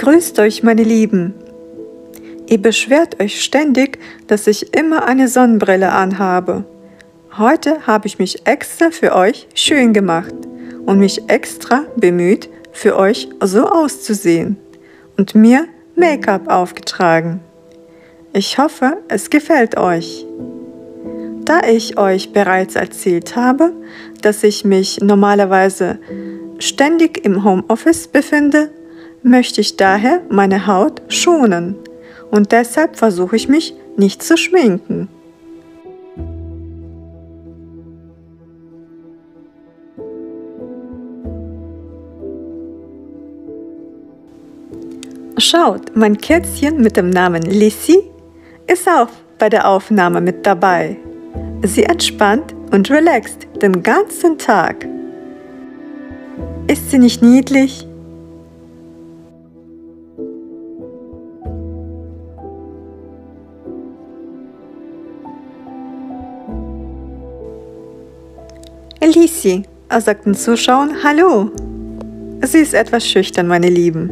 Grüßt euch, meine Lieben. Ihr beschwert euch ständig, dass ich immer eine Sonnenbrille anhabe. Heute habe ich mich extra für euch schön gemacht und mich extra bemüht, für euch so auszusehen und mir Make-up aufgetragen. Ich hoffe, es gefällt euch. Da ich euch bereits erzählt habe, dass ich mich normalerweise ständig im Homeoffice befinde, möchte ich daher meine Haut schonen und deshalb versuche ich mich nicht zu schminken. Schaut, mein Kätzchen mit dem Namen Lissy ist auch bei der Aufnahme mit dabei. Sie entspannt und relaxt den ganzen Tag. Ist sie nicht niedlich? Lisi, sagt den Zuschauern Hallo. Sie ist etwas schüchtern, meine Lieben.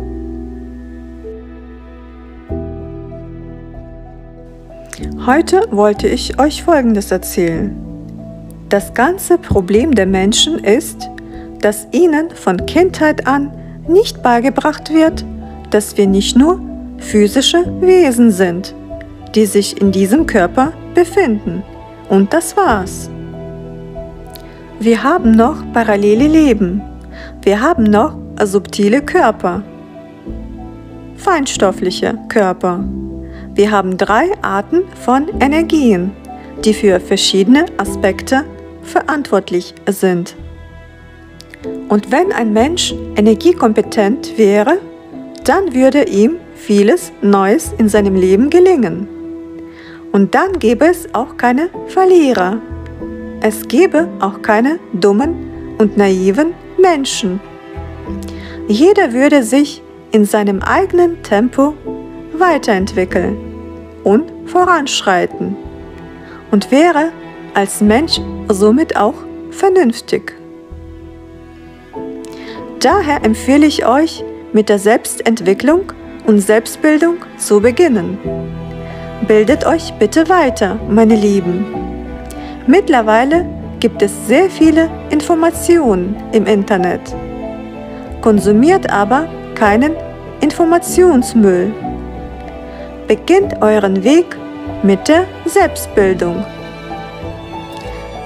Heute wollte ich euch Folgendes erzählen. Das ganze Problem der Menschen ist, dass ihnen von Kindheit an nicht beigebracht wird, dass wir nicht nur physische Wesen sind, die sich in diesem Körper befinden. Und das war's. Wir haben noch parallele Leben. Wir haben noch subtile Körper. Feinstoffliche Körper. Wir haben drei Arten von Energien, die für verschiedene Aspekte verantwortlich sind. Und wenn ein Mensch energiekompetent wäre, dann würde ihm vieles Neues in seinem Leben gelingen. Und dann gäbe es auch keine Verlierer. Es gäbe auch keine dummen und naiven Menschen. Jeder würde sich in seinem eigenen Tempo weiterentwickeln und voranschreiten und wäre als Mensch somit auch vernünftig. Daher empfehle ich euch, mit der Selbstentwicklung und Selbstbildung zu beginnen. Bildet euch bitte weiter, meine Lieben. Mittlerweile gibt es sehr viele Informationen im Internet. Konsumiert aber keinen Informationsmüll beginnt euren Weg mit der Selbstbildung.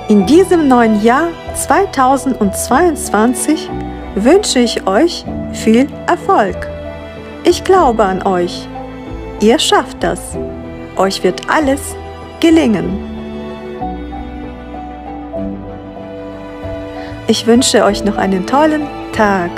In diesem neuen Jahr 2022 wünsche ich euch viel Erfolg. Ich glaube an euch. Ihr schafft das. Euch wird alles gelingen. Ich wünsche euch noch einen tollen Tag.